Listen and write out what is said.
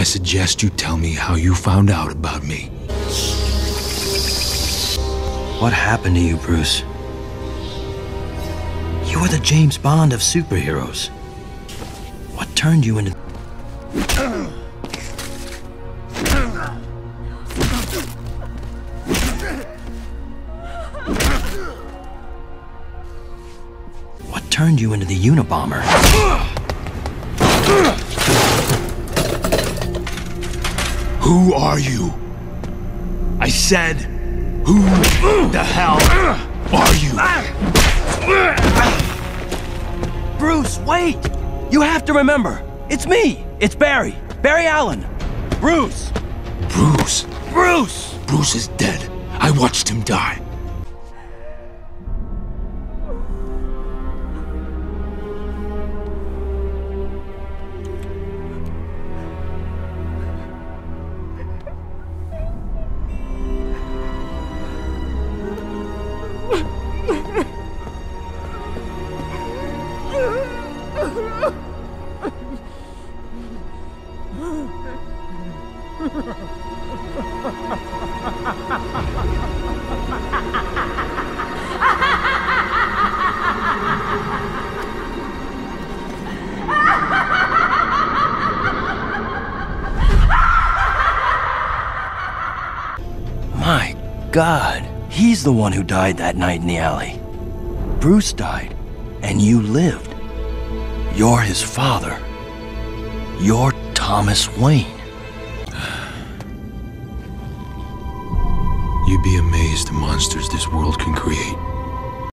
I suggest you tell me how you found out about me. What happened to you, Bruce? You were the James Bond of superheroes. What turned you into... What turned you into the Unabomber? Who are you? I said, who the hell are you? Bruce, wait! You have to remember, it's me! It's Barry! Barry Allen! Bruce! Bruce. Bruce! Bruce is dead. I watched him die. My God, he's the one who died that night in the alley. Bruce died, and you lived. You're his father. You're Thomas Wayne. You'd be amazed the monsters this world can create.